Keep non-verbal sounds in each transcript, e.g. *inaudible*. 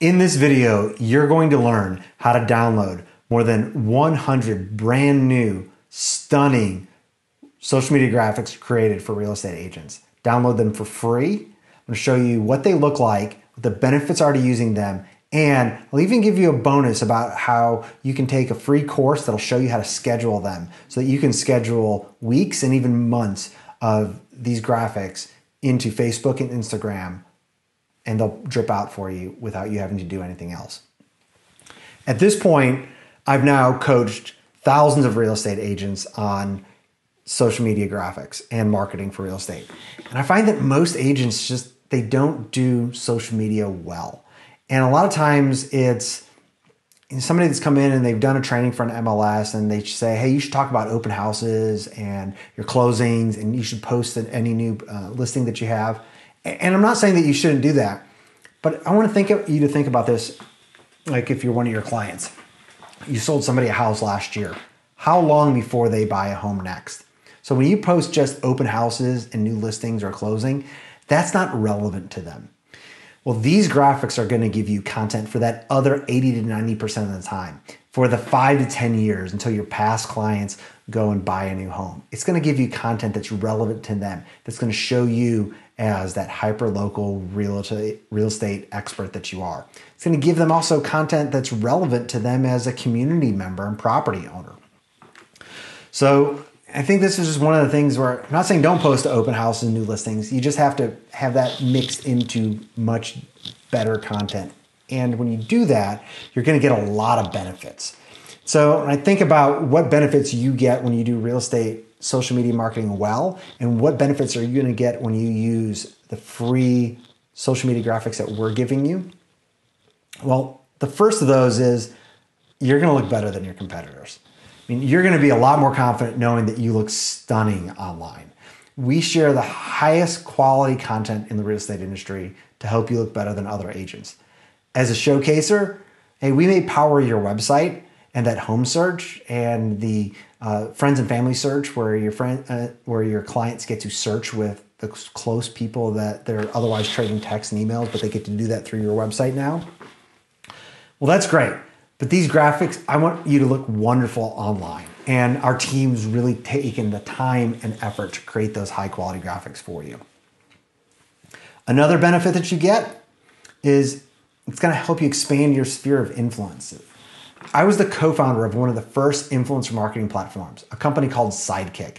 In this video, you're going to learn how to download more than 100 brand new, stunning social media graphics created for real estate agents. Download them for free. I'm going to show you what they look like, what the benefits are to using them, and I'll even give you a bonus about how you can take a free course that'll show you how to schedule them so that you can schedule weeks and even months of these graphics into Facebook and Instagram and they'll drip out for you without you having to do anything else. At this point, I've now coached thousands of real estate agents on social media graphics and marketing for real estate. And I find that most agents just they don't do social media well. And a lot of times it's somebody that's come in and they've done a training for an MLS and they say, hey, you should talk about open houses and your closings and you should post any new uh, listing that you have. And I'm not saying that you shouldn't do that, but I want to think of you to think about this like if you're one of your clients. You sold somebody a house last year. How long before they buy a home next? So when you post just open houses and new listings or closing, that's not relevant to them. Well, these graphics are going to give you content for that other 80 to 90% of the time for the five to 10 years until your past clients go and buy a new home. It's going to give you content that's relevant to them, that's going to show you as that hyper local real estate, expert that you are. It's going to give them also content that's relevant to them as a community member and property owner. So I think this is just one of the things where I'm not saying don't post to open houses and new listings. You just have to have that mixed into much better content. And when you do that, you're going to get a lot of benefits. So when I think about what benefits you get when you do real estate social media marketing well, and what benefits are you going to get when you use the free social media graphics that we're giving you? Well, the first of those is you're going to look better than your competitors. I mean, you're going to be a lot more confident knowing that you look stunning online. We share the highest quality content in the real estate industry to help you look better than other agents. As a showcaser, hey, we may power your website and that home search and the uh, friends and family search, where your friend, uh, where your clients get to search with the close people that they're otherwise trading texts and emails, but they get to do that through your website now. Well, that's great. But these graphics, I want you to look wonderful online. And our team's really taken the time and effort to create those high quality graphics for you. Another benefit that you get is it's going to help you expand your sphere of influence. I was the co founder of one of the first influencer marketing platforms, a company called Sideqik.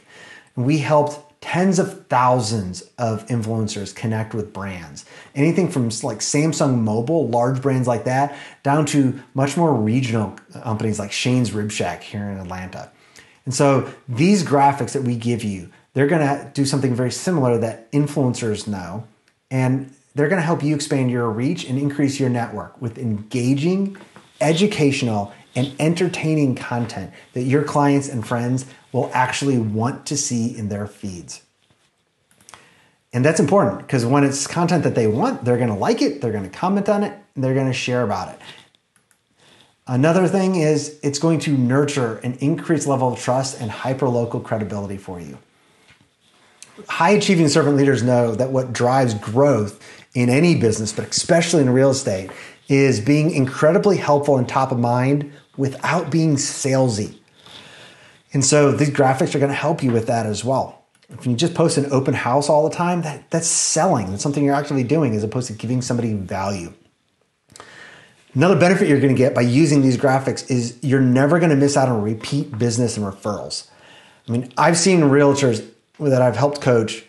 We helped tens of thousands of influencers connect with brands. Anything from like Samsung Mobile, large brands like that, down to much more regional companies like Shane's Rib Shack here in Atlanta. And so these graphics that we give you, they're going to do something very similar that influencers know. And they're going to help you expand your reach and increase your network with engaging, educational, and entertaining content that your clients and friends will actually want to see in their feeds. And that's important because when it's content that they want, they're going to like it, they're going to comment on it, and they're going to share about it. Another thing is it's going to nurture an increased level of trust and hyperlocal credibility for you. High achieving servant leaders know that what drives growth in any business, but especially in real estate, is being incredibly helpful and top of mind without being salesy. And so these graphics are going to help you with that as well. If you just post an open house all the time, that, that's selling. That's something you're actually doing as opposed to giving somebody value. Another benefit you're going to get by using these graphics is you're never going to miss out on repeat business and referrals. I mean, I've seen realtors that I've helped coach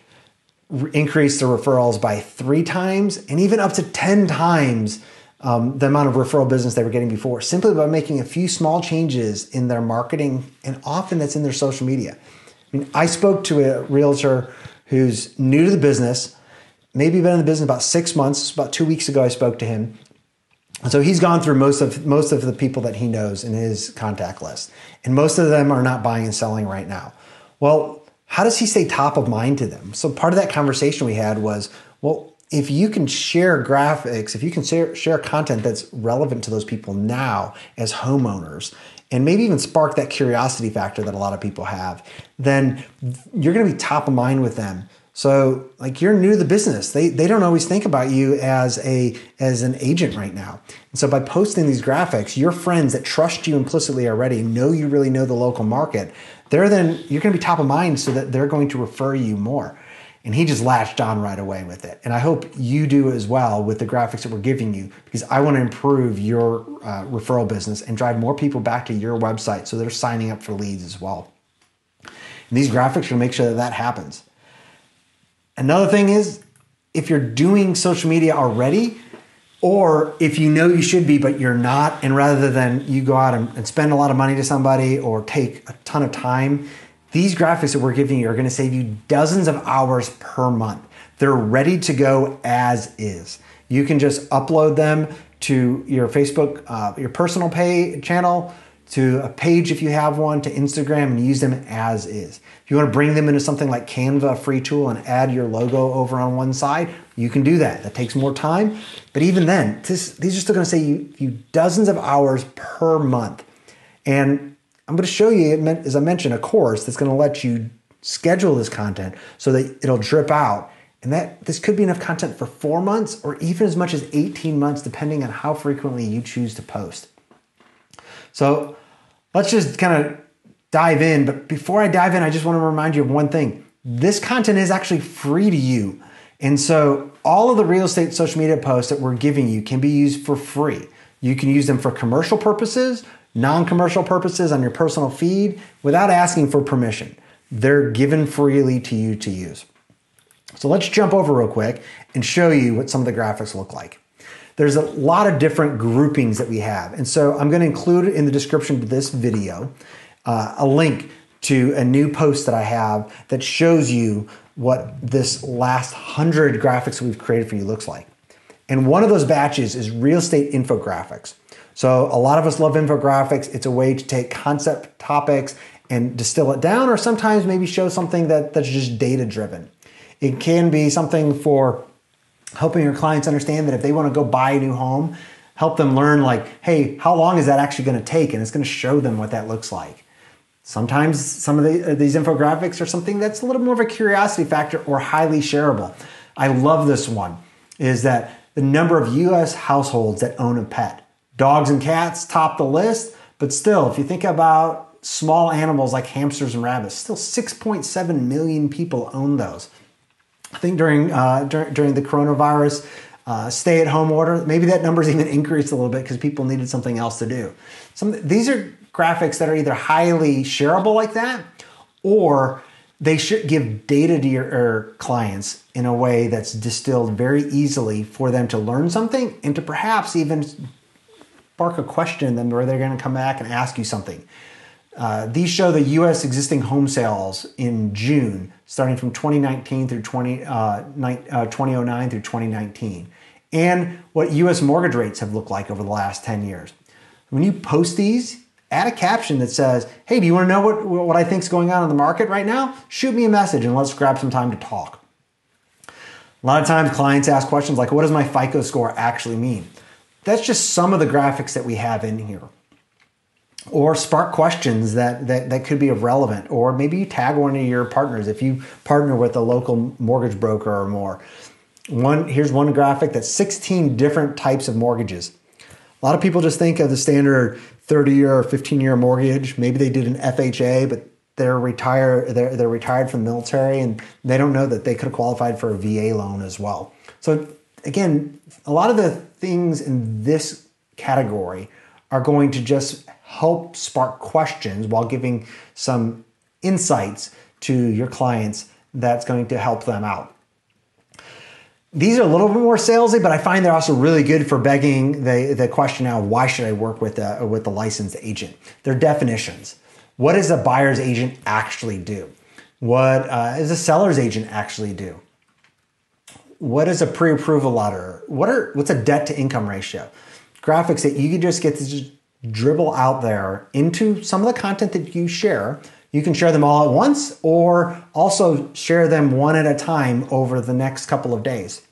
increase their referrals by three times and even up to 10 times um, the amount of referral business they were getting before simply by making a few small changes in their marketing and often that's in their social media. I mean, I spoke to a realtor who's new to the business, maybe been in the business about six months. About two weeks ago, I spoke to him. So he's gone through most of most of the people that he knows in his contact list, and most of them are not buying and selling right now. Well, how does he stay top of mind to them? So part of that conversation we had was, well, if you can share graphics, if you can share, share content that's relevant to those people now as homeowners, and maybe even spark that curiosity factor that a lot of people have, then you're going to be top of mind with them So like you're new to the business. They they don't always think about you as a as an agent right now. And so by posting these graphics, your friends that trust you implicitly already know you really know the local market. They're then you're going to be top of mind so that they're going to refer you more. And he just latched on right away with it. And I hope you do as well with the graphics that we're giving you because I want to improve your uh, referral business and drive more people back to your website so they're signing up for leads as well. And these graphics will make sure that that happens. Another thing is if you're doing social media already, or if you know you should be, but you're not, and rather than you go out and, and spend a lot of money to somebody or take a ton of time, these graphics that we're giving you are going to save you dozens of hours per month. They're ready to go as is. You can just upload them to your Facebook, uh, your personal pay channel, to a page if you have one, to Instagram, and use them as is. If you want to bring them into something like Canva, free tool, and add your logo over on one side, you can do that. That takes more time, but even then, this, these are still going to save you, you dozens of hours per month. And I'm going to show you, as I mentioned, a course that's going to let you schedule this content so that it'll drip out. And that this could be enough content for four months or even as much as 18 months, depending on how frequently you choose to post. So let's just kind of dive in. But before I dive in, I just want to remind you of one thing. This content is actually free to you. And so all of the real estate social media posts that we're giving you can be used for free. You can use them for commercial purposes, non commercial purposes on your personal feed without asking for permission. They're given freely to you to use. So let's jump over real quick and show you what some of the graphics look like. There's a lot of different groupings that we have. And so I'm going to include in the description to this video uh, a link to a new post that I have that shows you what this last hundred graphics we've created for you looks like. And one of those batches is real estate infographics. So a lot of us love infographics. It's a way to take concept topics and distill it down, or sometimes maybe show something that, that's just data driven. It can be something for helping your clients understand that if they want to go buy a new home, help them learn like, hey, how long is that actually going to take? And it's going to show them what that looks like. Sometimes some of the, uh, these infographics are something that's a little more of a curiosity factor or highly shareable. I love this one is that the number of US households that own a pet. Dogs and cats top the list, but still, if you think about small animals like hamsters and rabbits, still 6.7 million people own those. I think during uh, dur- during the coronavirus uh, stay-at-home order, maybe that number's *laughs* even increased a little bit because people needed something else to do. Some these are graphics that are either highly shareable like that, or they should give data to your clients in a way that's distilled very easily for them to learn something and to perhaps even spark a question in them where they're going to come back and ask you something. Uh, these show the U.S. existing home sales in June, starting from 2019 through 20, uh, uh, 2009 through 2019, and what U.S. mortgage rates have looked like over the last 10 years. When you post these, add a caption that says, "Hey, do you want to know what what I think is going on in the market right now? Shoot me a message and let's grab some time to talk." A lot of times, clients ask questions like, "What does my FICO score actually mean?" That's just some of the graphics that we have in here or spark questions that, that, that could be relevant or maybe you tag one of your partners if you partner with a local mortgage broker or more one here's one graphic that's 16 different types of mortgages a lot of people just think of the standard 30 year or 15 year mortgage maybe they did an fha but they're retired they're, they're retired from the military and they don't know that they could have qualified for a va loan as well so again a lot of the things in this category are going to just help spark questions while giving some insights to your clients that's going to help them out. These are a little bit more salesy, but I find they're also really good for begging the, the question now, why should I work with a, with the licensed agent? Their definitions. What does a buyer's agent actually do? What uh, does a seller's agent actually do? What is a pre-approval letter? What are what's a debt to income ratio? Graphics that you can just get to just dribble out there into some of the content that you share. You can share them all at once or also share them one at a time over the next couple of days.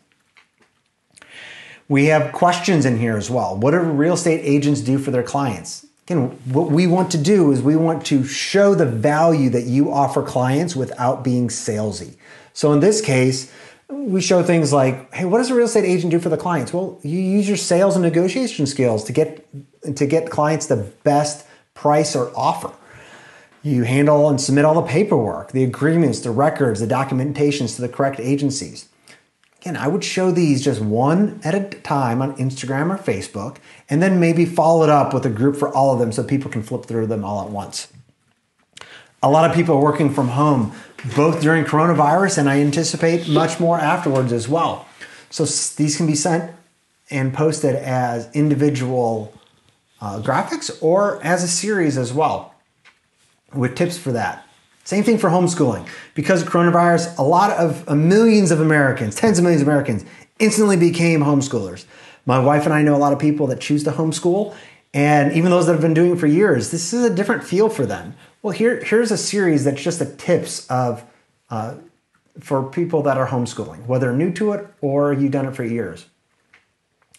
We have questions in here as well. What do real estate agents do for their clients? Again, what we want to do is we want to show the value that you offer clients without being salesy. So in this case, we show things like, hey, what does a real estate agent do for the clients? Well, you use your sales and negotiation skills to get to get clients the best price or offer. You handle and submit all the paperwork, the agreements, the records, the documentations to the correct agencies. Again, I would show these just one at a time on Instagram or Facebook, and then maybe follow it up with a group for all of them so people can flip through them all at once. A lot of people are working from home, both during coronavirus and I anticipate much more afterwards as well. So these can be sent and posted as individual uh, graphics or as a series as well with tips for that. Same thing for homeschooling. Because of coronavirus, a lot of uh, millions of Americans, tens of millions of Americans, instantly became homeschoolers. My wife and I know a lot of people that choose to homeschool, and even those that have been doing it for years, this is a different feel for them. Well, here, here's a series that's just the tips of uh, for people that are homeschooling, whether new to it or you've done it for years.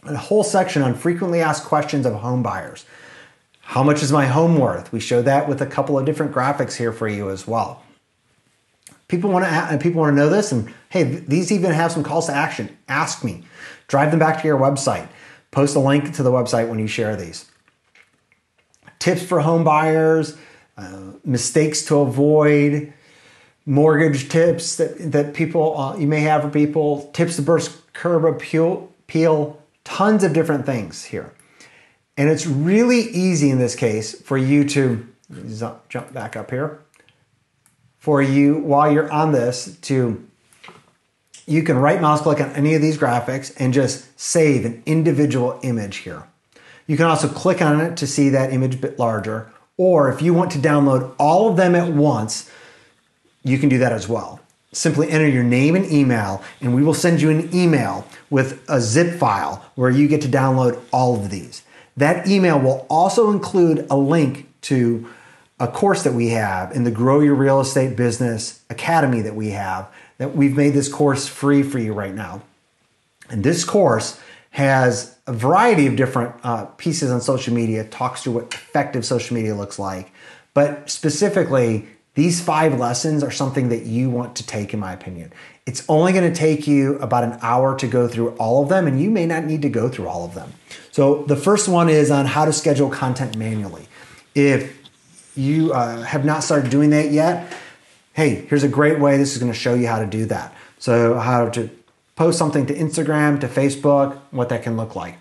A whole section on frequently asked questions of home buyers. How much is my home worth? We show that with a couple of different graphics here for you as well. People want to people want to know this, and hey, these even have some calls to action. Ask me, drive them back to your website, post a link to the website when you share these. Tips for home buyers, uh, mistakes to avoid, mortgage tips that, that people uh, you may have for people, tips to burst curb appeal, appeal, tons of different things here. And it's really easy in this case for you to jump back up here. For you, while you're on this, to you can right mouse click on any of these graphics and just save an individual image here. You can also click on it to see that image a bit larger, or if you want to download all of them at once, you can do that as well. Simply enter your name and email, and we will send you an email with a zip file where you get to download all of these. That email will also include a link to a course that we have in the Grow Your Real Estate Business Academy that we have. That we've made this course free for you right now. And this course has a variety of different uh, pieces on social media, talks through what effective social media looks like. But specifically, these five lessons are something that you want to take, in my opinion. It's only going to take you about an hour to go through all of them, and you may not need to go through all of them. So, the first one is on how to schedule content manually. If you uh, have not started doing that yet, hey, here's a great way. This is going to show you how to do that. So, how to post something to Instagram, to Facebook, what that can look like.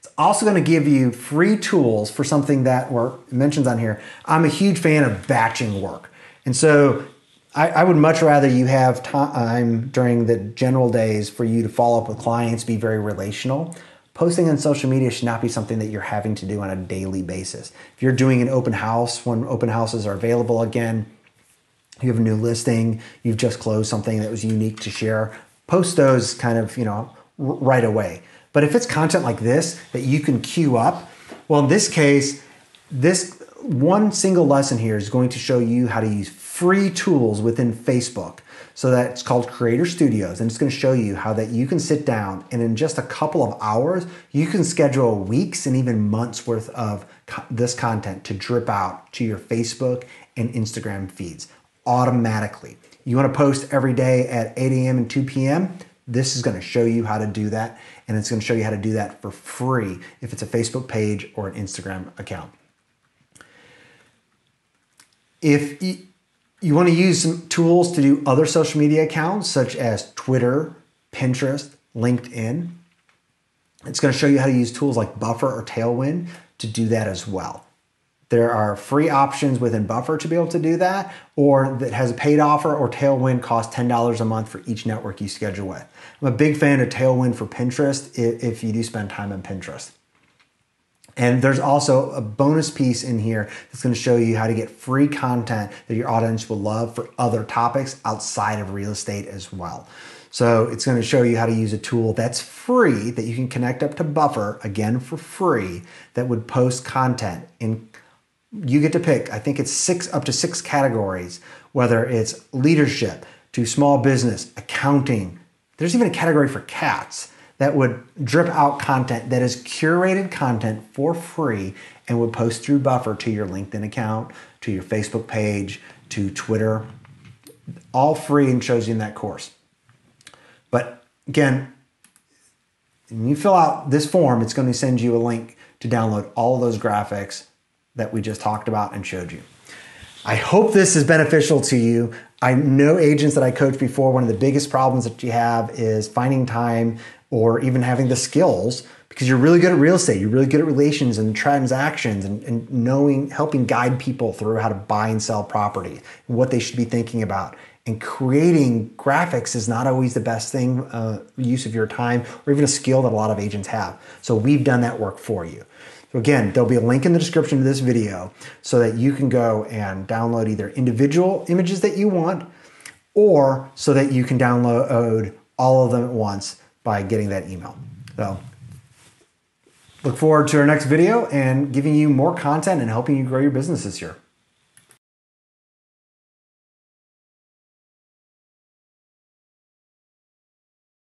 It's also going to give you free tools for something that work mentions on here. I'm a huge fan of batching work. And so I, I, would much rather you have time during the general days for you to follow up with clients, be very relational. Posting on social media should not be something that you're having to do on a daily basis. If you're doing an open house, when open houses are available again, you have a new listing, you've just closed something that was unique to share, post those kind of, you know, right away. But if it's content like this that you can queue up, well, in this case, this one single lesson here is going to show you how to use free tools within Facebook. So that it's called Creator Studios, and it's going to show you how that you can sit down and in just a couple of hours, you can schedule weeks and even months worth of co- this content to drip out to your Facebook and Instagram feeds automatically. You want to post every day at 8 a.m. and 2 p.m. This is going to show you how to do that, and it's going to show you how to do that for free if it's a Facebook page or an Instagram account. If you want to use some tools to do other social media accounts, such as Twitter, Pinterest, LinkedIn, it's going to show you how to use tools like Buffer or Tailwind to do that as well. There are free options within Buffer to be able to do that, or that has a paid offer, or Tailwind costs $10 a month for each network you schedule with. I'm a big fan of Tailwind for Pinterest if you do spend time on Pinterest. And there's also a bonus piece in here that's going to show you how to get free content that your audience will love for other topics outside of real estate as well. So it's going to show you how to use a tool that's free that you can connect up to Buffer again for free that would post content in you get to pick, I think it's six up to six categories, whether it's leadership to small business, accounting. There's even a category for cats that would drip out content that is curated content for free and would post through Buffer to your LinkedIn account, to your Facebook page, to Twitter. all free and in that course. But again, when you fill out this form, it's going to send you a link to download all those graphics that we just talked about and showed you. I hope this is beneficial to you. I know agents that I coached before, one of the biggest problems that you have is finding time or even having the skills because you're really good at real estate, you're really good at relations and transactions and, and knowing, helping guide people through how to buy and sell property and what they should be thinking about. And creating graphics is not always the best thing, uh, use of your time, or even a skill that a lot of agents have. So we've done that work for you. So again, there'll be a link in the description to this video so that you can go and download either individual images that you want or so that you can download all of them at once by getting that email. So look forward to our next video and giving you more content and helping you grow your business this year.